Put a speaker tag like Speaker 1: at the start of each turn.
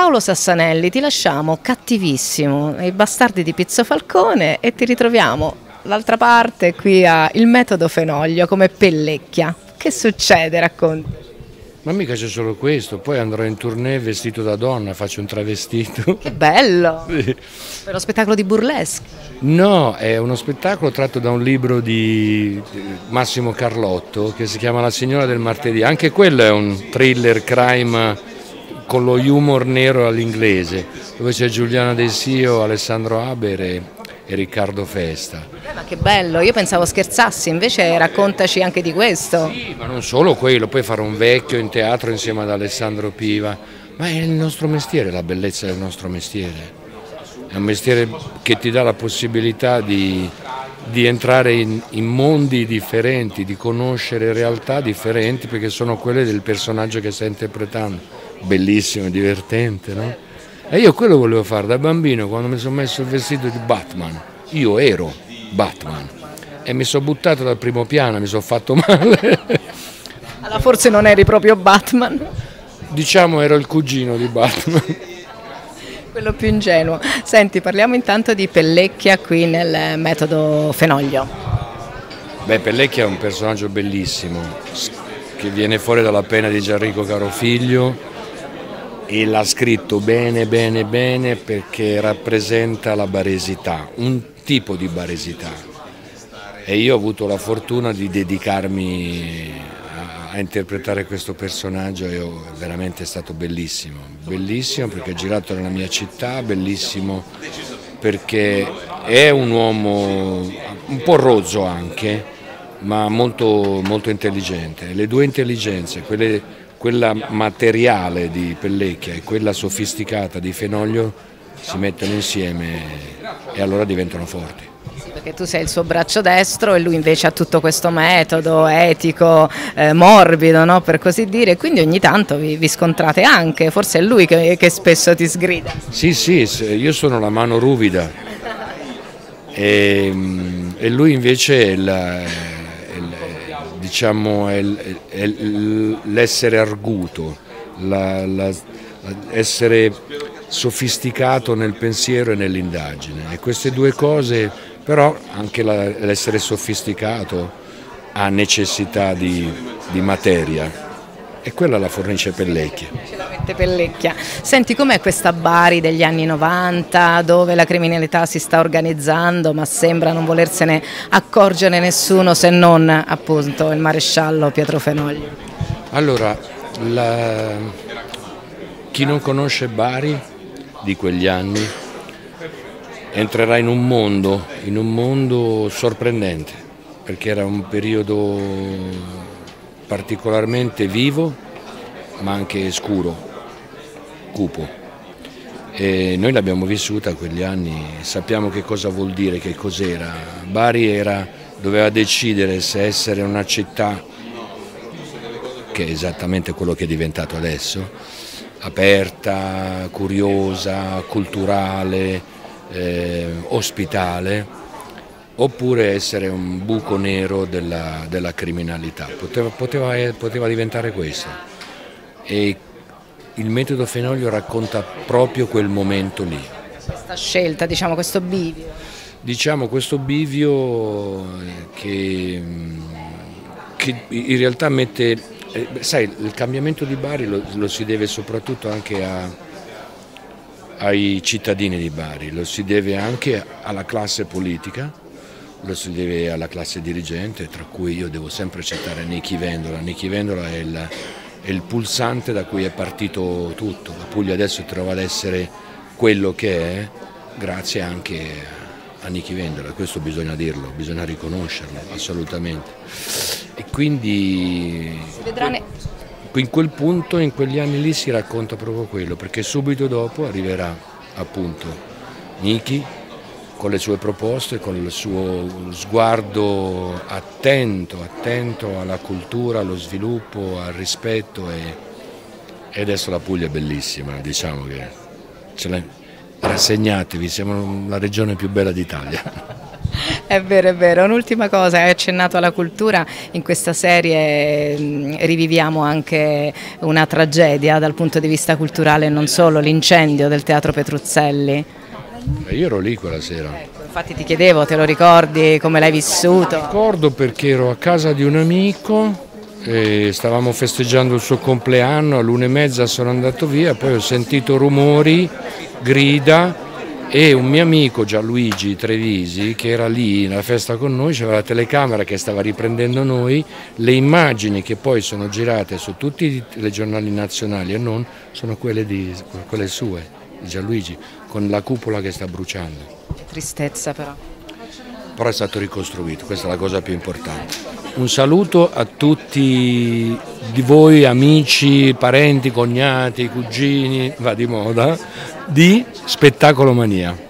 Speaker 1: Paolo Sassanelli, ti lasciamo cattivissimo, i bastardi di Pizzo Falcone e ti ritroviamo l'altra parte qui a Il metodo Fenoglio come Pellecchia. Che succede? Racconti.
Speaker 2: Ma mica c'è solo questo, poi andrò in tournée vestito da donna, faccio un travestito.
Speaker 1: Che bello!
Speaker 2: Sì.
Speaker 1: Per lo spettacolo di burlesque.
Speaker 2: No, è uno spettacolo tratto da un libro di Massimo Carlotto che si chiama La signora del martedì. Anche quello è un thriller crime con lo humor nero all'inglese, dove c'è Giuliana Del Sio, Alessandro Aber e, e Riccardo Festa.
Speaker 1: Eh, ma che bello, io pensavo scherzassi, invece raccontaci anche di questo.
Speaker 2: Sì, ma non solo quello, poi fare un vecchio in teatro insieme ad Alessandro Piva, ma è il nostro mestiere, la bellezza del nostro mestiere. È un mestiere che ti dà la possibilità di, di entrare in, in, mondi differenti, di conoscere realtà differenti perché sono quelle del personaggio che stai interpretando. Bellissimo, divertente, no? E io quello volevo fare da bambino quando mi sono messo il vestito di Batman. Io ero Batman e mi sono buttato dal primo piano, mi sono fatto male.
Speaker 1: Allora forse non eri proprio Batman.
Speaker 2: Diciamo ero il cugino di Batman.
Speaker 1: Quello più ingenuo. Senti, parliamo intanto di Pellecchia qui nel metodo Fenoglio.
Speaker 2: Beh, Pellecchia è un personaggio bellissimo che viene fuori dalla pena di Gianrico Carofiglio e l'ha scritto bene bene bene perché rappresenta la baresità, un tipo di baresità e io ho avuto la fortuna di dedicarmi a, interpretare questo personaggio e veramente è stato bellissimo, bellissimo perché è girato nella mia città, bellissimo perché è un uomo un po' rozzo anche, ma molto, molto intelligente. Le due intelligenze, quelle quella materiale di Pellecchia e quella sofisticata di Fenoglio si mettono insieme e allora diventano forti.
Speaker 1: Sì, perché tu sei il suo braccio destro e lui invece ha tutto questo metodo etico, eh, morbido, no? per così dire, quindi ogni tanto vi, vi scontrate anche, forse è lui che, che, spesso ti sgrida.
Speaker 2: Sì, sì, io sono la mano ruvida e, e lui invece è la diciamo, è, l'essere arguto, la, la, essere sofisticato nel pensiero e nell'indagine. E queste due cose, però anche l'essere sofisticato ha necessità di, di materia e quella la fornisce Pellecchia.
Speaker 1: Mette Pellecchia. Senti com'è questa Bari degli anni 90 dove la criminalità si sta organizzando ma sembra non volersene accorgere nessuno se non appunto il maresciallo Pietro Fenoglio?
Speaker 2: Allora, la... chi non conosce Bari di quegli anni entrerà in un mondo, in un mondo sorprendente perché era un periodo particolarmente vivo ma anche scuro, cupo. E noi l'abbiamo vissuta quegli anni, sappiamo che cosa vuol dire, che cos'era. Bari era, doveva decidere se essere una città, che è esattamente quello che è diventato adesso, aperta, curiosa, culturale, eh, ospitale, oppure essere un buco nero della, della criminalità. Poteva, poteva, poteva, diventare questo. E il metodo Fenoglio racconta proprio quel momento lì.
Speaker 1: Questa scelta, diciamo, questo bivio.
Speaker 2: Diciamo questo bivio che, che in realtà mette, eh, sai, il cambiamento di Bari lo, lo si deve soprattutto anche a, ai cittadini di Bari, lo si deve anche alla classe politica lo si deve alla classe dirigente, tra cui io devo sempre citare Nichi Vendola. Nichi Vendola è il, è il pulsante da cui è partito tutto. La Puglia adesso trova ad essere quello che è grazie anche a Nichi Vendola, questo bisogna dirlo, bisogna riconoscerlo assolutamente. E quindi in quel punto, in quegli anni lì si racconta proprio quello, perché subito dopo arriverà appunto Nichi con le sue proposte, con il suo sguardo attento, attento alla cultura, allo sviluppo, al rispetto e, e adesso la Puglia è bellissima, diciamo che ce rassegnatevi, siamo la regione più bella d'Italia.
Speaker 1: È vero, è vero. Un'ultima cosa, hai accennato alla cultura, in questa serie mm, riviviamo anche una tragedia dal punto di vista culturale, non solo l'incendio del Teatro Petruzzelli.
Speaker 2: Io ero lì quella sera.
Speaker 1: Ecco, infatti ti chiedevo, te lo ricordi, come l'hai vissuto?
Speaker 2: Ricordo perché ero a casa di un amico stavamo festeggiando il suo compleanno, all'una e mezza sono andato via, poi ho sentito rumori, grida e un mio amico Gianluigi Trevisi che era lì nella festa con noi, c'era la telecamera che stava riprendendo noi, le immagini che poi sono girate su tutti i giornali nazionali e non sono quelle, di, quelle sue, Gianluigi, con la cupola che sta bruciando.
Speaker 1: Che tristezza però.
Speaker 2: Però è stato ricostruito, questa è la cosa più importante. Un saluto a tutti di voi, amici, parenti, cognati, cugini, va di moda, di Spettacolo Mania.